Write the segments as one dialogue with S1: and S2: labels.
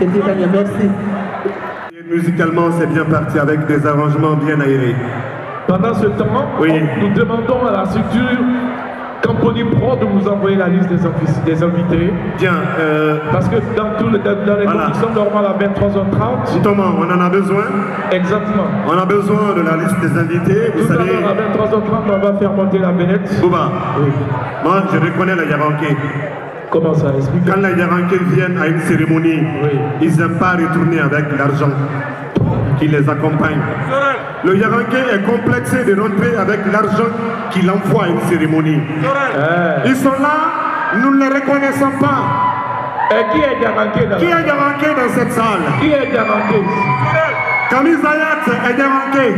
S1: merci
S2: Et musicalement, c'est bien parti avec des arrangements bien aérés.
S3: Pendant ce temps,
S2: Oui.
S3: nous demandons à la structure Camponi Pro de nous envoyer la liste des, invités.
S2: Bien, euh,
S3: Parce que dans, tout le- dans, dans les
S2: Voilà.
S3: conditions normales à 23h30,
S2: justement, on en a besoin.
S3: exactement.
S2: On a besoin de la liste des invités. Vous
S3: Tout à
S2: savez,
S3: l'heure à 23h30, on va faire monter la bennette.
S2: Bouba,
S3: Oui.
S2: moi je reconnais les Yaranké.
S3: Comment ça explique
S2: Quand les Yaranké viennent à une cérémonie,
S3: Oui.
S2: ils n'aiment pas retourner avec l'argent qui les accompagne. Le Yaranké est complexé de rentrer avec l'argent qu'il envoie à une cérémonie.
S3: Eh.
S2: Ils sont là, nous ne les reconnaissons pas.
S3: Et qui est garanti dans
S2: Qui est Yaranké dans cette salle?
S3: Qui est garanti
S2: Camille Zayat est Yaranké.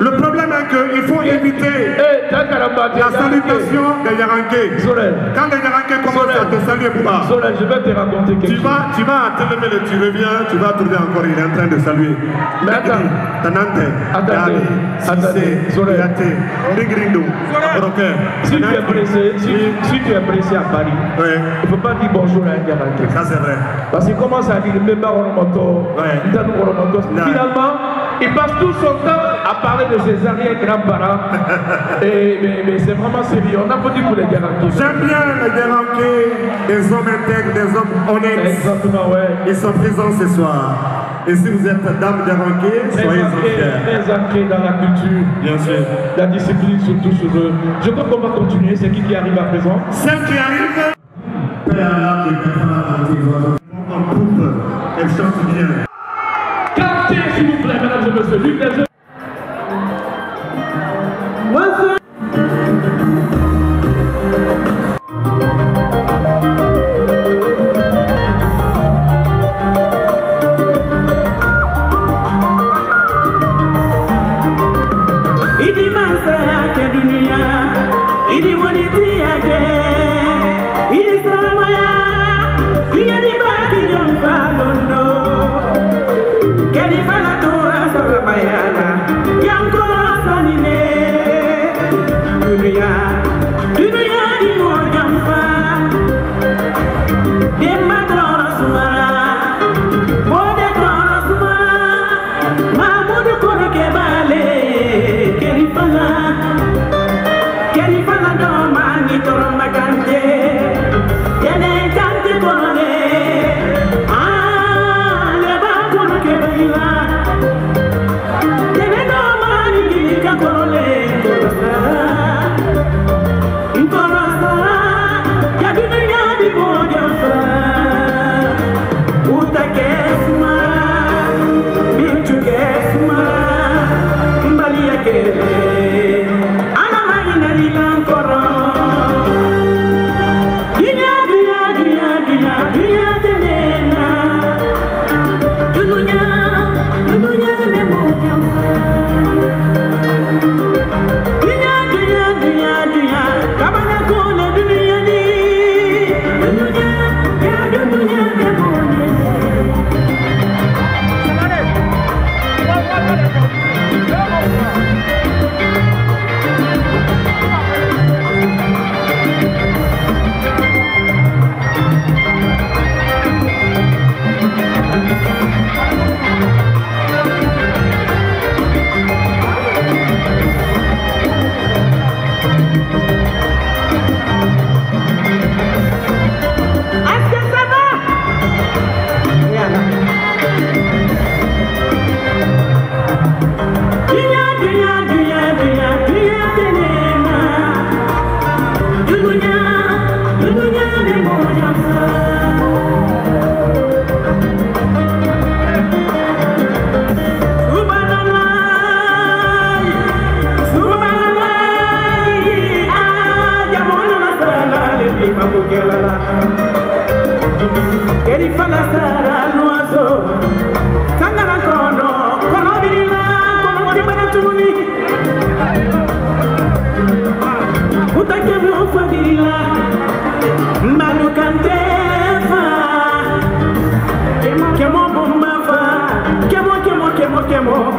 S2: Le problème est qu'il faut éviter
S3: Eh,
S2: la salutation des Yaranké.
S3: Sorel,
S2: Quand les Yaranké commencent à te saluer, Bouba,
S3: je vais te raconter quelque
S2: tu
S3: chose.
S2: vas, tu vas à Télémélé, tu reviens, tu vas trouver encore, il est en train de saluer.
S3: Mais attends.
S2: Tanante, Sissé. Yate, Broker.
S3: Si tu es pressé, si, si tu es pressé à Paris,
S2: Oui,
S3: il ne faut pas dire bonjour à un garanti.
S2: ça c'est vrai.
S3: Parce qu'il commence à dire même pas Oromoto. Finalement, il passe tout son temps à parler de ses arrière-grands-parents. Et, mais mais c'est vraiment sérieux. On applaudit pour les garanties.
S2: J'aime bien les Yaranké, des hommes intègres, des hommes honnêtes.
S3: Exactement, ouais.
S2: Ils sont présents ce soir. Et si vous êtes dame soyez-en
S3: ancré,
S2: fiers.
S3: très dans la culture,
S2: Bien sûr.
S3: la discipline surtout sur eux. Je crois qu'on va continuer. C'est qui qui arrive à présent?
S2: Celle qui arrive, Père Allah. En coupe, elle chante bien. baby again.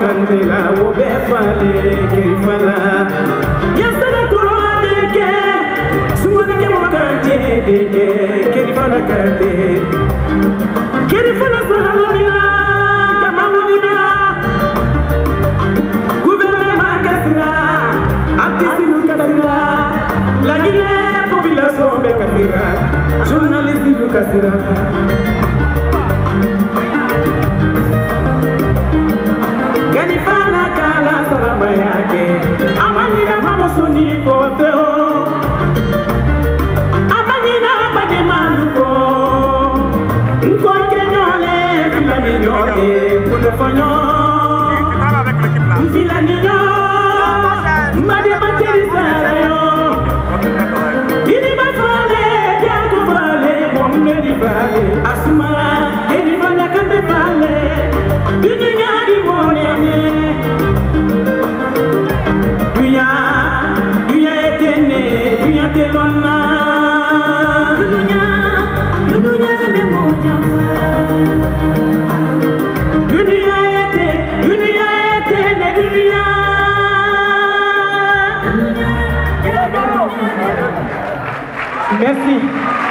S2: كملا وبيفاليك الفلا يا سنة كرونك سوانك مكاتيك كرفانا كاتيك كرفانا سلامنا كما ولنا كوبرنا ما كسرنا أبتسم كسرنا لكن لا بوبيلا سوبي كثيرا جورناليستي كثيرا Merci.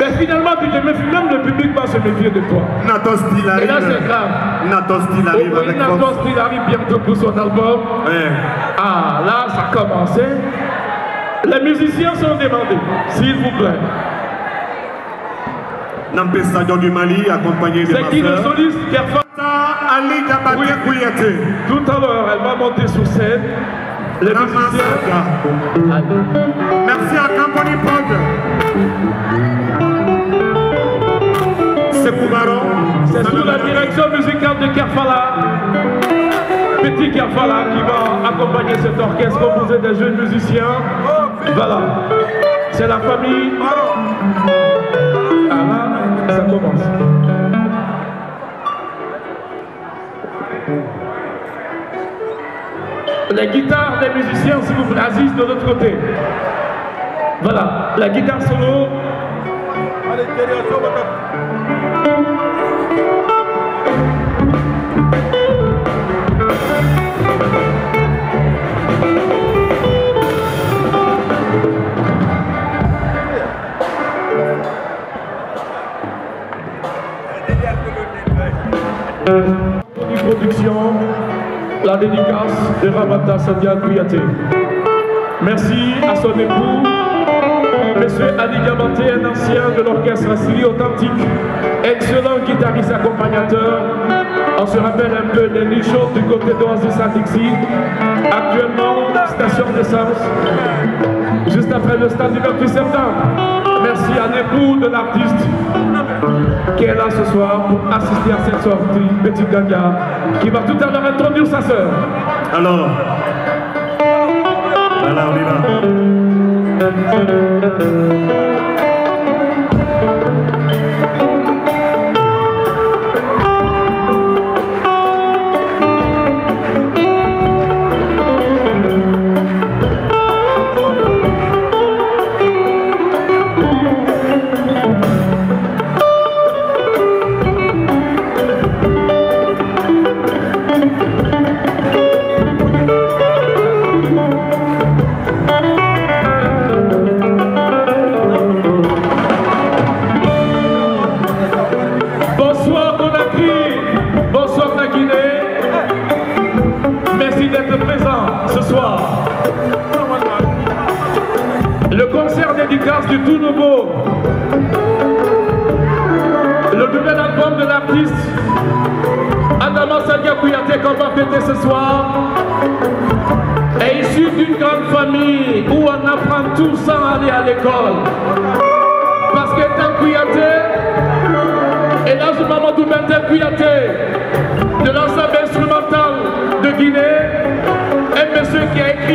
S3: Mais finalement, tu te méfies, même le public va se méfier de toi.
S4: Natos il
S3: Et là,
S4: arrive.
S3: c'est grave.
S4: Natos il
S3: Au
S4: arrive avec force.
S3: il arrive bientôt pour son album.
S4: Ouais.
S3: Ah, là, ça a commencé. Les musiciens sont demandés, s'il vous plaît.
S4: Nampé Stadion du Mali, accompagné de
S3: C'est qui le soliste Kerfa
S4: Ali. Kouliaté.
S3: Tout à l'heure, elle va monter sur scène. Les musiciens.
S4: Merci à Camponi Pod. C'est Koubaro.
S3: C'est sous la direction musicale de Kerfala. Petit Kerfala qui va accompagner cet orchestre composé des jeunes musiciens. Voilà. C'est la famille. Ah là, ça commence. Les guitares des musiciens, s'il vous plaît, Aziz de l'autre côté. Voilà, la guitare solo. Production, la dédicace de Ramata Sandia Kouyaté. Merci à son époux, Monsieur Ali Diamanté, un ancien de l'orchestre Assili Authentique, excellent guitariste accompagnateur. On se rappelle un peu des nichons du côté d'Oasis Saint-Dixie. Actuellement, station d'essence, juste après le stade du 28 septembre. Merci à l'époux de l'artiste qui est là ce soir pour assister à cette sortie, Petit Gaga, qui va tout à l'heure introduire sa sœur.
S4: Alors. Voilà, on y va.
S3: Ce soir. Le concert dédicace du tout nouveau. Le nouvel album de l'artiste Adama Sadia Kouyaté qu'on va fêter ce soir est issu d'une grande famille où on apprend tout sans aller à l'école. Parce qu'étant Kouyaté, et là, je Kouyaté, de l'ensemble instrumental de Guinée,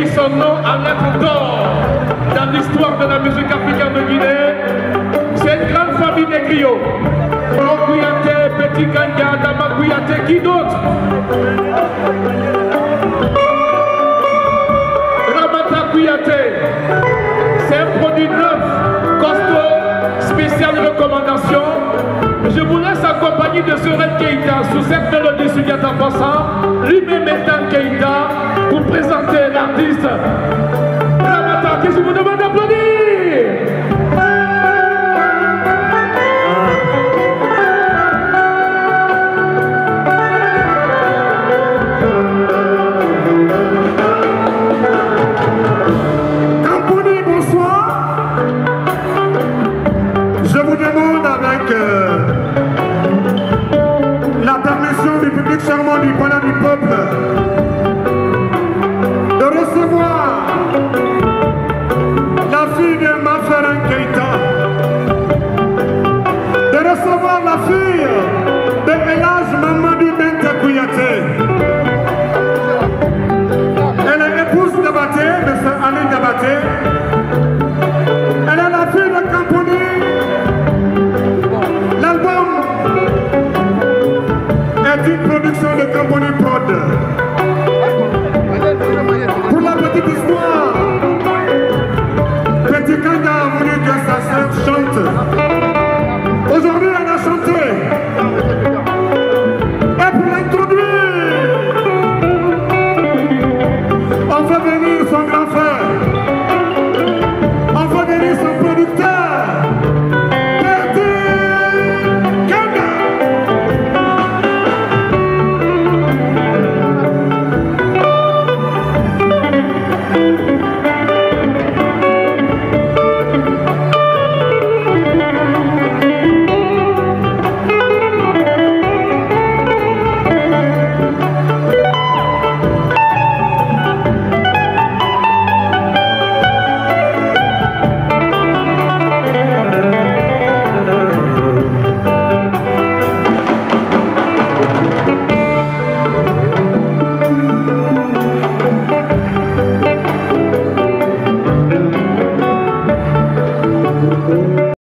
S3: son nom en lettres d'or dans l'histoire de la musique africaine de Guinée. C'est une grande famille des griots. Kouyaté, Petit Kanya, Dama Kouyaté, qui d'autre? Ramata Kouyaté, c'est un produit neuf, costaud, spécial recommandation. Accompagner de Sorel Keïta sous cette mélodie Sunyata Fassa, lui-même étant Keïta, pour présenter l'artiste Ramata, que je vous demande d'applaudir.